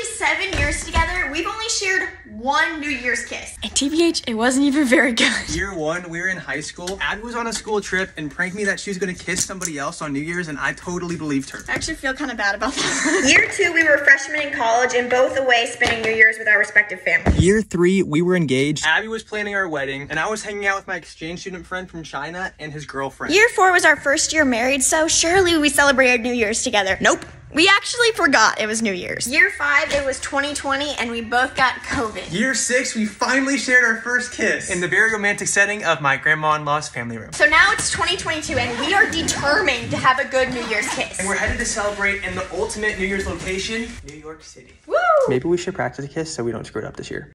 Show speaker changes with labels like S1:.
S1: actually seven years together. We've only shared one New Year's kiss.
S2: And TBH, it wasn't even very good.
S3: Year one, we were in high school. Abby was on a school trip and pranked me that she was gonna kiss somebody else on New Year's, and I totally believed her.
S2: I actually feel kind of bad about that.
S1: Year two, we were freshmen in college and both away spending New Year's with our respective families.
S3: Year three, we were engaged. Abby was planning our wedding, and I was hanging out with my exchange student friend from China and his girlfriend.
S1: Year four was our first year married, so surely we celebrated New Year's together. Nope. We actually forgot it was New Year's. Year five, it was 2020, and we both got COVID.
S3: Year six, we finally shared our first kiss in the very romantic setting of my grandma-in-law's family room.
S1: So now it's 2022, and we are determined to have a good New Year's kiss.
S3: And we're headed to celebrate in the ultimate New Year's location, New York City.
S1: Woo!
S3: Maybe we should practice a kiss so we don't screw it up this year.